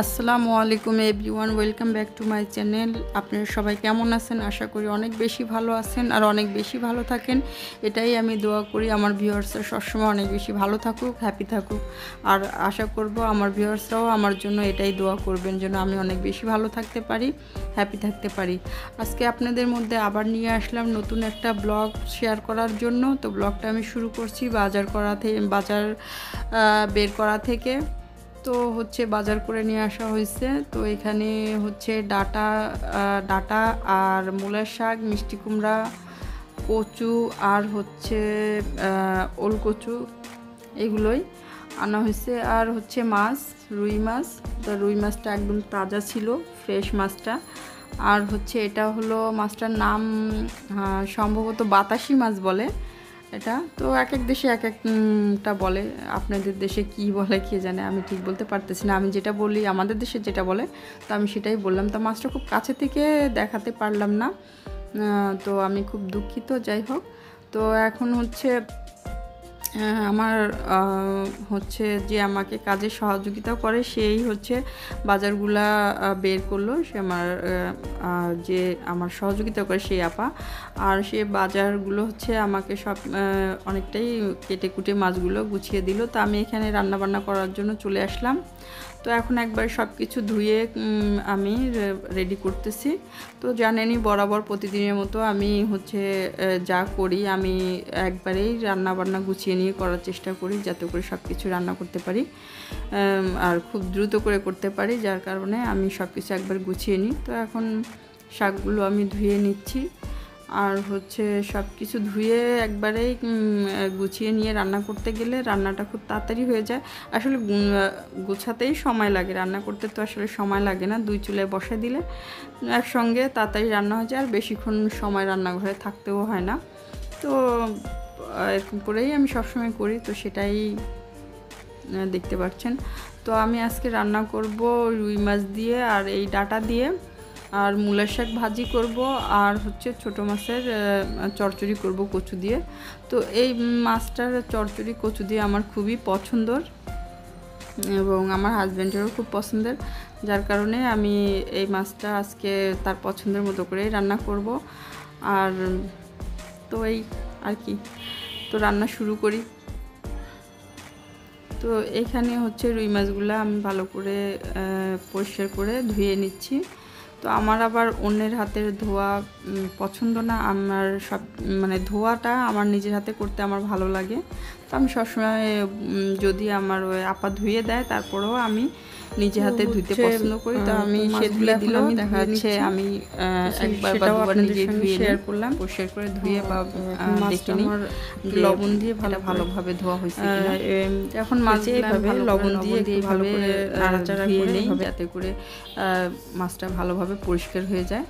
আসসালামু আলাইকুম everyone, welcome back to my channel. আপনারা সবাই কেমন আছেন? আশা করি অনেক বেশি ভালো আছেন আর অনেক বেশি ভালো থাকেন। এটাই আমি দোয়া করি আমার ভিউয়ার্সরা সবসময় অনেক বেশি ভালো থাকুক হ্যাপি থাকুক। আর আশা করব আমার ভিউয়ার্সরাও আমার জন্য এটাই দোয়া করবেন যেন আমি অনেক বেশি ভালো থাকতে পারি হ্যাপি থাকতে পারি। আজকে আপনাদের মধ্যে আবার নিয়ে আসলাম নতুন একটা ব্লগ শেয়ার করার জন্য। তো ব্লগটা আমি শুরু করছি বাজার করা থেকে বাজার বের করা থেকে। তো হচ্ছে বাজার করে নিয়ে আসা হয়েছে। তো এখানে হচ্ছে ডাটা ডাটা আর মূলার শাক, মিষ্টি কুমড়া, কচু আর হচ্ছে ওল কচু এগুলোই আনা হয়েছে। আর হচ্ছে মাছ, রুই মাছ, তো রুই মাছটা একদম তাজা ছিল, ফ্রেশ মাছটা। আর হচ্ছে এটা হলো মাছটার নাম সম্ভবত বাতাসি মাছ বলে। এটা। তো এক এক দেশে এক একটা বলে। আপনাদের দেশে কি বলে, কে জানে, আমি ঠিক বলতে পারতেছি না। আমি যেটা বলি, আমাদের দেশে যেটা বলে, তো আমি সেটাই বললাম। তো মাছটা খুব কাছে থেকে দেখাতে পারলাম না। তো আমি খুব দুঃখিত, যাই হোক। তো এখন হচ্ছে আমার হচ্ছে যে আমাকে কাজে সহযোগিতা করে, সেই হচ্ছে বাজারগুলা বের করল, সে আমার যে আমার সহযোগিতা করে সেই আপা। আর সে বাজারগুলো হচ্ছে আমাকে সব অনেকটাই কেটে কুটে মাছগুলো গুছিয়ে দিল। তা আমি এখানে রান্নাবান্না করার জন্য চলে আসলাম। তো এখন একবার সব কিছু ধুয়ে আমি রেডি করতেছি। তো জানেনই বরাবর প্রতিদিনের মতো আমি হচ্ছে যা করি আমি একবারেই রান্না বান্না গুছিয়ে নিয়ে করার চেষ্টা করি যাতে করে সব কিছু রান্না করতে পারি আর খুব দ্রুত করে করতে পারি, যার কারণে আমি সব কিছু একবার গুছিয়ে নিই। তো এখন শাকগুলো আমি ধুয়ে নিচ্ছি। আর হচ্ছে সব কিছু ধুয়ে একবারেই গুছিয়ে নিয়ে রান্না করতে গেলে রান্নাটা খুব তাড়াতাড়ি হয়ে যায়। আসলে গোছাতেই সময় লাগে। রান্না করতে তো আসলে সময় লাগে না। দুই চুলায় বসে দিলে একসঙ্গে তাড়াতাড়ি রান্না হয়ে যায়। আর বেশিক্ষণ সময় রান্নাঘরে থাকতেও হয় না। তো, এরকম করেই আমি সবসময় করি। তো সেটাই দেখতে পাচ্ছেন। তো আমি আজকে রান্না করব রুই মাছ দিয়ে আর এই ডাটা দিয়ে। আর মূলার শাক ভাজি করব, আর হচ্ছে ছোট মাছের চরচড়ি করব কচু দিয়ে। তো এই মাছটার চরচড়ি কচু দিয়ে আমার খুবই পছন্দর এবং আমার হাজব্যান্ডেরও খুব পছন্দের। যার কারণে আমি এই মাছটা আজকে তার পছন্দের মতো করেই রান্না করব। আর তো এই আর কি, তো রান্না শুরু করি। তো এখানে হচ্ছে রুই মাছগুলো আমি ভালো করে পরিষ্কার করে ধুয়ে নিচ্ছি। তো আমার আবার অন্যের হাতের ধোয়া পছন্দ না। আমার সব মানে ধোয়াটা আমার নিজের হাতে করতে আমার ভালো লাগে। তো আমি সবসময় যদি আমার ওই আপা ধুয়ে দেয়, তারপরেও আমি নিজে হাতে ধুইতে পছন্দ করি তো আমি সে ধুয়ে দিলাম। দেখা যাচ্ছে আমি একবার বা দুবার নিজে ধুয়ে শেয়ার করলাম। পরিষ্কার করে ধুয়ে বা দেখে নিই লবণ দিয়ে ভালো ভালোভাবে ধোয়া হয়েছে এখন মাছ এইভাবে লবণ দিয়ে ভালো করে নাড়াচাড়া করে নেই যাতে করে মাছটা ভালোভাবে পরিষ্কার হয়ে যায়।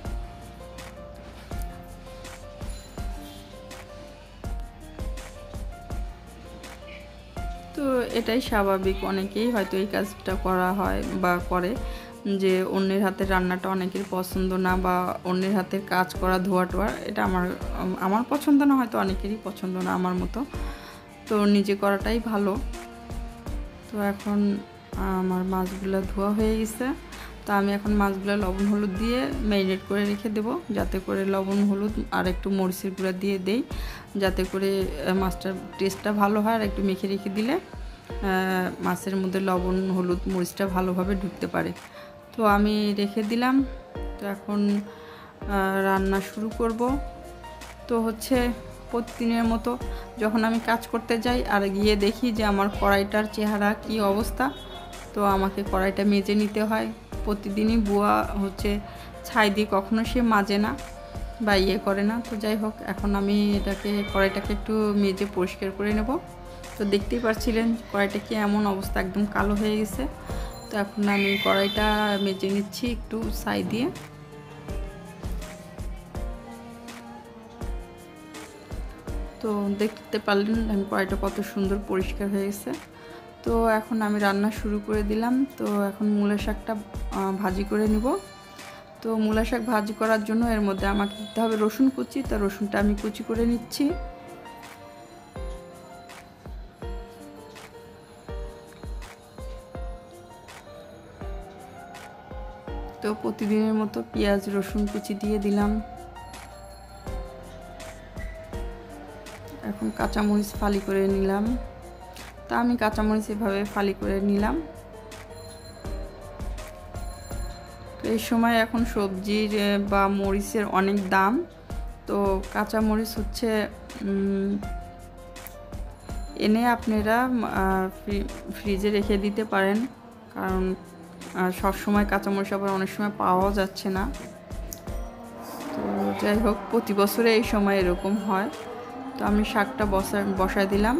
তো এটাই স্বাভাবিক। অনেকেই হয়তো এই কাজটা করা হয় বা করে যে অন্যের হাতের রান্নাটা অনেকের পছন্দ না বা অন্যের হাতের কাজ করা ধোয়া টোয়া, এটা আমার আমার পছন্দ না, হয়তো অনেকেরই পছন্দ না আমার মতো। তো নিজে করাটাই ভালো। তো এখন আমার মাছগুলো ধোয়া হয়ে গেছে। তো আমি এখন মাছগুলো লবণ হলুদ দিয়ে ম্যারিনেট করে রেখে দেব। যাতে করে লবণ হলুদ আর একটু মরিচের গুঁড়া দিয়ে দেই। যাতে করে মাছটার টেস্টটা ভালো হয় আর একটু মেখে রেখে দিলে মাছের মধ্যে লবণ, হলুদ, মরিচটা ভালোভাবে ঢুকতে পারে। তো আমি রেখে দিলাম। তো এখন রান্না শুরু করব। তো হচ্ছে প্রতিদিনের মতো যখন আমি কাজ করতে যাই আর গিয়ে দেখি যে আমার কড়াইটার চেহারা কি অবস্থা, তো আমাকে কড়াইটা মেজে নিতে হয়। প্রতিদিনই বুয়া হচ্ছে ছাই দিয়ে কখনো সে মাজে না। বা ইয়ে করে না। তো যাই হোক, এখন আমি এটাকে, কড়াইটাকে একটু মেজে পরিষ্কার করে নেব। তো দেখতেই পাচ্ছিলেন কড়াইটা কি এমন অবস্থা, একদম কালো হয়ে গেছে। তো এখন আমি কড়াইটা মেজে নিচ্ছি একটু ছাই দিয়ে। তো দেখতে পারলেন, আমি কড়াইটা কত সুন্দর পরিষ্কার হয়ে গেছে। তো এখন আমি রান্না শুরু করে দিলাম। তো এখন মূলা শাকটা ভাজি করে নিব। তো মূলা শাক ভাজি করার জন্য এর মধ্যে আমাকে দিতে হবে রসুন কুচি। তো রসুনটা আমি কুচি করে নিচ্ছি। তো প্রতিদিনের মতো পেঁয়াজ, রসুন কুচি দিয়ে দিলাম। এখন কাঁচামরিচ ফালি করে নিলাম। তা আমি কাঁচামরিচ এভাবে ফালি করে নিলাম। এই সময় এখন সবজির বা মরিচের অনেক দাম। তো কাঁচামরিচ হচ্ছে এনে আপনারা ফ্রিজে রেখে দিতে পারেন। কারণ সব সময় কাঁচামরিচ আবার অনেক সময় পাওয়াও যাচ্ছে না। তো যাই হোক, প্রতি বছরে এই সময় এরকম হয়। তো আমি শাকটা বসা, বসায় দিলাম।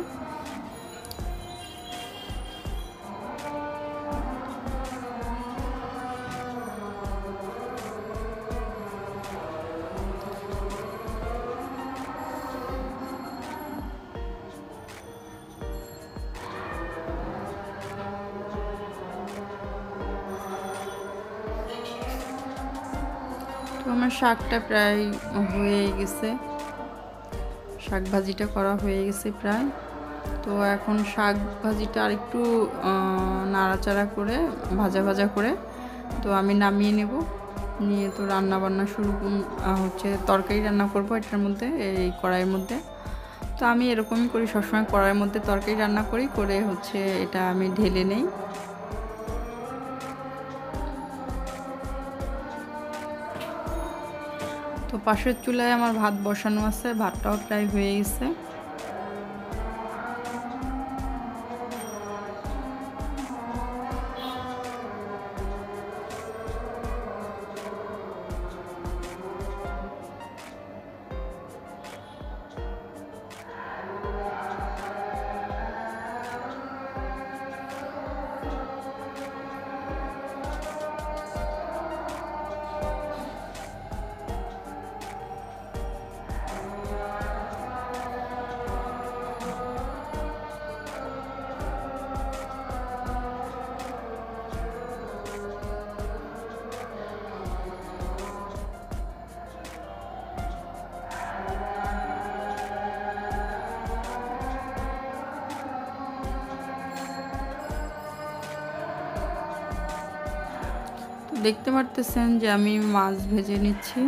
আমার শাকটা প্রায় হয়ে গেছে। শাক ভাজিটা করা হয়ে গেছে প্রায়। তো এখন শাক ভাজিটা আরেকটু নাড়াচাড়া করে, ভাজা ভাজা করে, তো আমি নামিয়ে নেব। নিয়ে তো রান্না বান্না শুরু হচ্ছে তরকারি রান্না করব এটার মধ্যে, এই কড়াইয়ের মধ্যে। তো আমি এরকমই করি, সবসময় কড়াইয়ের মধ্যে তরকারি রান্না করি, করে হচ্ছে এটা আমি ঢেলে নেই। তো পাশের চুলায় আমার ভাত বসানো আছে ভাতটাও প্রায় হয়ে গেছে। দেখতে পারতেছেন যে আমি মাছ ভেজে নিচ্ছি।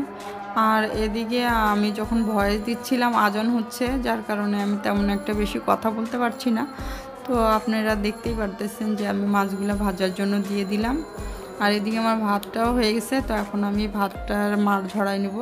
আর এদিকে আমি যখন ভয়েস দিচ্ছিলাম, আজন হচ্ছে, যার কারণে আমি তেমন একটা বেশি কথা বলতে পারছি না। তো আপনারা দেখতেই পারতেছেন যে আমি মাছগুলো ভাজার জন্য দিয়ে দিলাম। আর এদিকে আমার ভাতটাও হয়ে গেছে, তো এখন আমি ভাতটার মার ঝরাই নেব।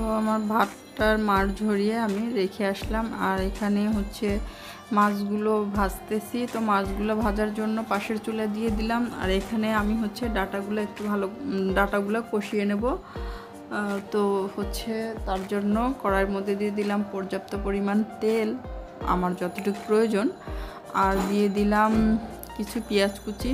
তো আমার ভাতটার মার ঝরিয়ে আমি রেখে আসলাম। আর এখানে হচ্ছে মাছগুলো ভাজতেছি। তো মাছগুলো ভাজার জন্য পাশের চুলা দিয়ে দিলাম। আর এখানে আমি হচ্ছে ডাটাগুলো একটু ভালো, ডাটাগুলো কষিয়ে নেব। তো হচ্ছে তার জন্য কড়াইয়ের মধ্যে দিয়ে দিলাম পর্যাপ্ত পরিমাণ তেল, আমার যতটুকু প্রয়োজন। আর দিয়ে দিলাম কিছু পেঁয়াজ কুচি।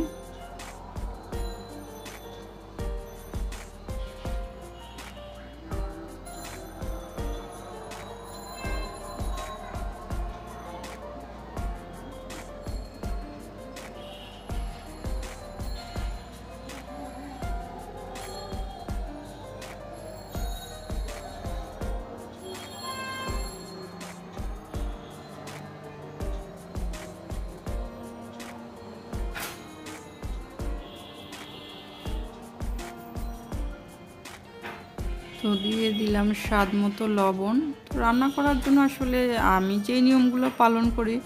তো দিয়ে দিলাম স্বাদ মতো লবণ। তো রান্না করার জন্য আসলে আমি যেই নিয়মগুলো পালন করি,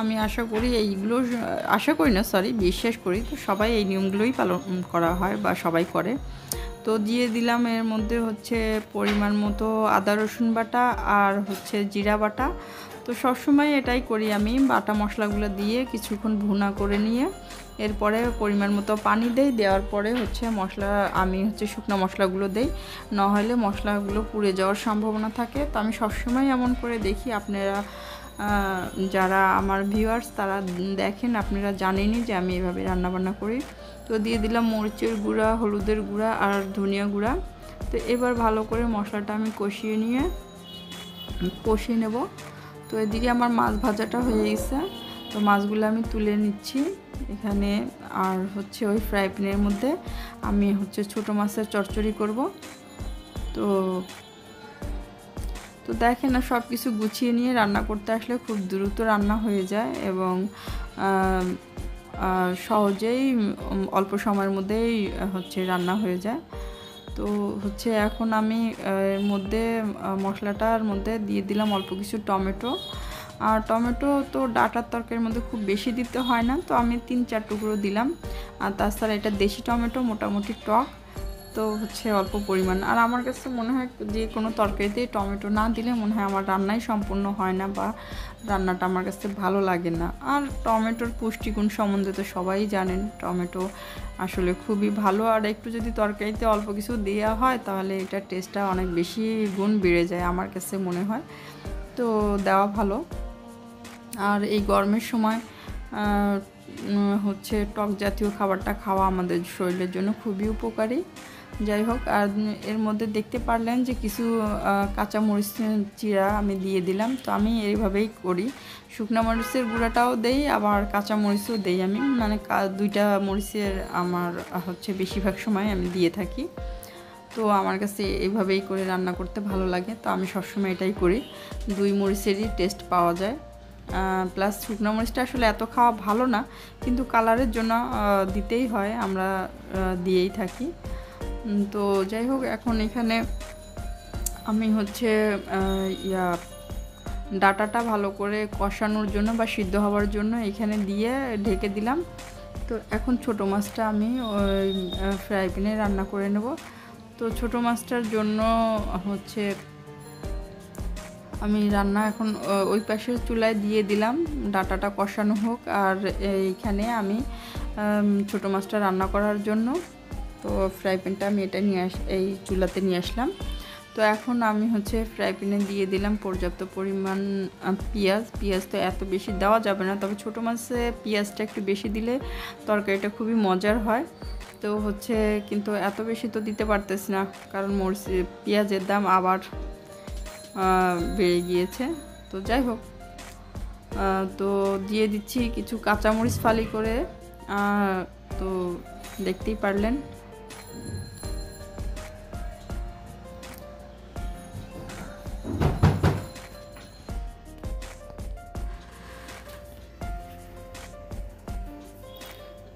আমি আশা করি এইগুলো, আশা করি না সরি বিশ্বাস করি। তো সবাই এই নিয়মগুলোই পালন করা হয় বা সবাই করে। তো দিয়ে দিলাম এর মধ্যে হচ্ছে পরিমাণ মতো আদা, রসুন বাটা আর হচ্ছে জিরা বাটা। তো সবসময় এটাই করি আমি, বাটা মশলাগুলো দিয়ে কিছুক্ষণ ভুনা করে নিয়ে এরপরে পরিমাণ মতো পানি দেই, দেওয়ার পরে হচ্ছে মশলা, আমি হচ্ছে শুকনো মশলাগুলো দেই। নহলে মশলাগুলো পুড়ে যাওয়ার সম্ভাবনা থাকে। তো আমি সবসময় এমন করে দেখি, আপনারা যারা আমার ভিউয়ার্স তারা দেখেন, আপনারা জানেনই যে আমি এভাবে রান্নাবান্না করি। তো দিয়ে দিলাম মরিচের গুঁড়া, হলুদের গুঁড়া আর ধনিয়া গুঁড়া। তো এবার ভালো করে মশলাটা আমি কষিয়ে নিয়ে কষিয়ে নেব। তো এদিকে আমার মাছ ভাজাটা হয়ে গেছে। তো মাছগুলো আমি তুলে নিচ্ছি। এখানে আর হচ্ছে ওই ফ্রাই প্যানের মধ্যে আমি হচ্ছে ছোট মাছের চচ্চড়ি করব। তো তো দেখেন না সব কিছু গুছিয়ে নিয়ে রান্না করতে আসলে খুব দ্রুত রান্না হয়ে যায় এবং সহজেই অল্প সময়ের মধ্যেই হচ্ছে রান্না হয়ে যায়। তো হচ্ছে এখন আমি এর মধ্যে মশলাটার মধ্যে দিয়ে দিলাম অল্প কিছু টমেটো। আর টমেটো তো ডাটার তরকারির মধ্যে খুব বেশি দিতে হয় না, তো আমি তিন চার টুকরো দিলাম। আর তাছাড়া এটা দেশি টমেটো, মোটামুটি টক, তো হচ্ছে অল্প পরিমাণ। আর আমার কাছে মনে হয় যে কোনো তরকারিতে টমেটো না দিলে মনে হয় আমার রান্নাই সম্পূর্ণ হয় না বা রান্নাটা আমার কাছে ভালো লাগে না। আর টমেটোর পুষ্টিগুণ সম্বন্ধে তো সবাই জানেন, টমেটো আসলে খুবই ভালো। আর একটু যদি তরকারিতে অল্প কিছু দেওয়া হয়, তাহলে এটার টেস্টটা অনেক বেশি গুণ বেড়ে যায়, আমার কাছে মনে হয়। তো দেওয়া ভালো। আর এই গরমের সময় হচ্ছে টক জাতীয় খাবারটা খাওয়া আমাদের শরীরের জন্য খুবই উপকারী। যাই হোক, আর এর মধ্যে দেখতে পারলেন যে কিছু কাঁচা মরিচ চিরা আমি দিয়ে দিলাম। তো আমি এইভাবেই করি। শুকনো মরিচের গুঁড়াটাও দেই, আবার কাঁচা মরিচও দেই আমি। মানে দুইটা মরিচের আমার হচ্ছে বেশিরভাগ সময় আমি দিয়ে থাকি। তো আমার কাছে এইভাবেই করে রান্না করতে ভালো লাগে। তো আমি সবসময় এটাই করি। দুই মরিচেরই টেস্ট পাওয়া যায়। প্লাস শুকনো মরিচটা আসলে এত খাওয়া ভালো না, কিন্তু কালারের জন্য দিতেই হয়, আমরা দিয়েই থাকি। তো যাই হোক, এখন এখানে আমি হচ্ছে ইয়া, ডাটাটা ভালো করে কষানোর জন্য বা সিদ্ধ হওয়ার জন্য এখানে দিয়ে ঢেকে দিলাম। তো এখন ছোট মাছটা আমি ফ্রাই প্যানে রান্না করে নেব। তো ছোট মাছটার জন্য হচ্ছে আমি রান্না এখন ওই পাশের চুলায় দিয়ে দিলাম। ডাটাটা কষানো হোক আর এইখানে আমি ছোট মাছটা রান্না করার জন্য। তো ফ্রাই প্যানটা আমি এটা নিয়ে আস, এই চুলাতে নিয়ে আসলাম। তো এখন আমি হচ্ছে ফ্রাই প্যানে দিয়ে দিলাম পর্যাপ্ত পরিমাণ পেঁয়াজ। পেঁয়াজ তো এত বেশি দেওয়া যাবে না, তবে ছোটো মাছে পেঁয়াজটা একটু বেশি দিলে তরকারিটা খুবই মজার হয়। তো হচ্ছে কিন্তু এত বেশি তো দিতে পারতেছি না, কারণ মরিচ, পেঁয়াজের দাম আবার বেড়ে গিয়েছে। তো যাই হোক তো দিয়ে দিচ্ছি কিছু কাঁচামরিচ ফালি করে। তো দেখতেই পারলেন।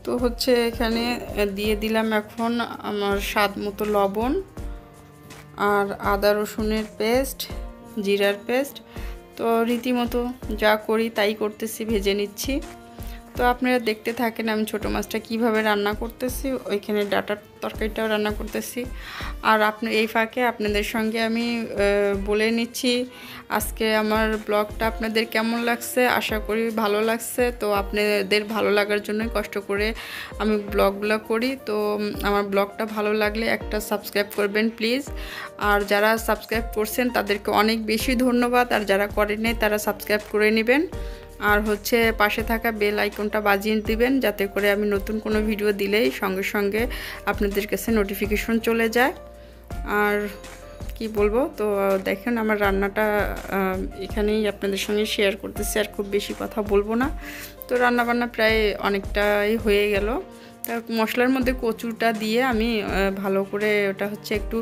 তো হচ্ছে এখানে দিয়ে দিলাম এখন আমার স্বাদ মতো লবণ আর আদা রসুনের পেস্ট। জিরার পেস্ট। তো রীতিমতো যা করি তাই করতেছি ভেজে নিচ্ছি। তো আপনারা দেখতে থাকেন আমি ছোটো মাছটা কীভাবে রান্না করতেছি, ওইখানে ডাটার তরকারিটাও রান্না করতেছি। আর আপনি, এই ফাঁকে আপনাদের সঙ্গে আমি বলে নিচ্ছি আজকে আমার ব্লগটা আপনাদের কেমন লাগছে, আশা করি ভালো লাগছে। তো আপনাদের ভালো লাগার জন্যই কষ্ট করে আমি ব্লগগুলো করি। তো আমার ব্লগটা ভালো লাগলে একটা সাবস্ক্রাইব করবেন প্লিজ। আর যারা সাবস্ক্রাইব করছেন তাদেরকে অনেক বেশি ধন্যবাদ। আর যারা করেন তারা সাবস্ক্রাইব করে নেবেন। আর হচ্ছে পাশে থাকা বেল আইকনটা বাজিয়ে দিবেন, যাতে করে আমি নতুন কোনো ভিডিও দিলেই সঙ্গে সঙ্গে আপনাদের কাছে নোটিফিকেশন চলে যায়। আর কি বলব, তো দেখেন আমার রান্নাটা এখানেই আপনাদের সঙ্গে শেয়ার করতেছি, আর খুব বেশি কথা বলব না। তো রান্নাবান্না প্রায় অনেকটাই হয়ে গেল। তা মশলার মধ্যে কচুটা দিয়ে আমি ভালো করে ওটা হচ্ছে একটু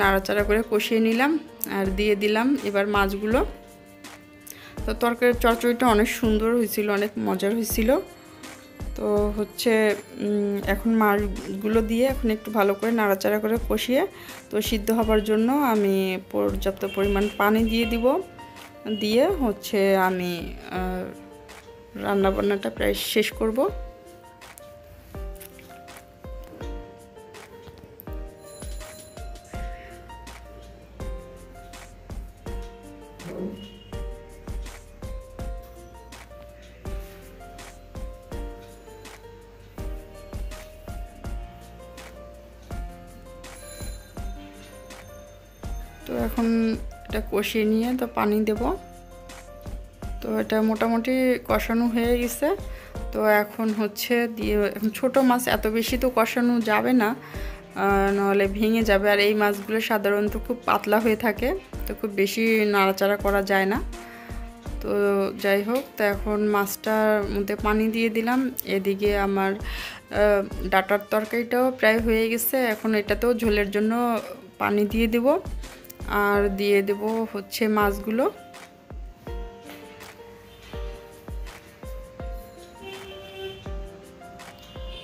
নাড়াচাড়া করে কষিয়ে নিলাম, আর দিয়ে দিলাম এবার মাছগুলো। তো তরকারি চচড়িটা অনেক সুন্দর হয়েছিল, অনেক মজার হয়েছিল। তো হচ্ছে এখন মাছগুলো দিয়ে এখন একটু ভালো করে নাড়াচাড়া করে কষিয়ে, তো সিদ্ধ হবার জন্য আমি পর্যাপ্ত পরিমাণ পানি দিয়ে দিব। দিয়ে হচ্ছে আমি রান্নাবান্নাটা প্রায় শেষ করব। এখন এটা কষিয়ে নিয়ে তো পানি দেব। তো এটা মোটামুটি কষানো হয়ে গেছে। তো এখন হচ্ছে দিয়ে ছোটো মাছ এত বেশি তো কষানো যাবে না নাহলে ভেঙে যাবে। আর এই মাছগুলো সাধারণত খুব পাতলা হয়ে থাকে, তো খুব বেশি নাড়াচাড়া করা যায় না। তো যাই হোক, তো এখন মাছটার মধ্যে পানি দিয়ে দিলাম। এদিকে আমার ডাটার তরকারিটাও প্রায় হয়ে গেছে। এখন এটাতেও ঝোলের জন্য পানি দিয়ে দেব। আর দিয়ে দেব হচ্ছে মাছগুলো।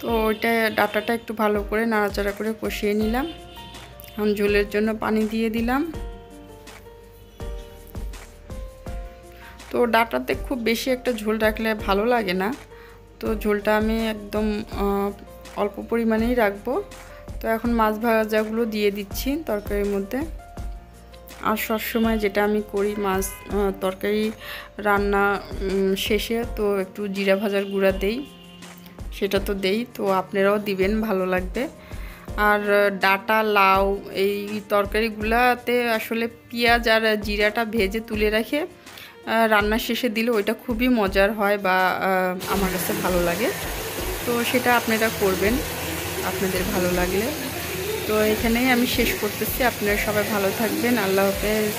তো ওইটা ডাটাটা একটু ভালো করে নাড়াচাড়া করে কষিয়ে নিলাম। এখন ঝোলের জন্য পানি দিয়ে দিলাম। তো ডাটাতে খুব বেশি একটা ঝোল রাখলে ভালো লাগে না। তো ঝোলটা আমি একদম অল্প পরিমাণেই রাখব। তো এখন মাছ ভাজাগুলো দিয়ে দিচ্ছি তরকারির মধ্যে। আর সবসময় যেটা আমি করি মাছ তরকারি রান্না শেষে তো একটু জিরা ভাজার গুঁড়া দেই, সেটা তো দেই, তো আপনারাও দিবেন, ভালো লাগবে। আর ডাটা, লাউ, এই তরকারিগুলাতে আসলে পেঁয়াজ আর জিরাটা ভেজে তুলে রাখে রান্না শেষে দিলে ওইটা খুবই মজার হয় বা আমার কাছে ভালো লাগে। তো সেটা আপনারা করবেন, আপনাদের ভালো লাগলে। তো এখানেই আমি শেষ করতেছি। আপনারা সবাই ভালো থাকবেন। আল্লাহ হাফেজ।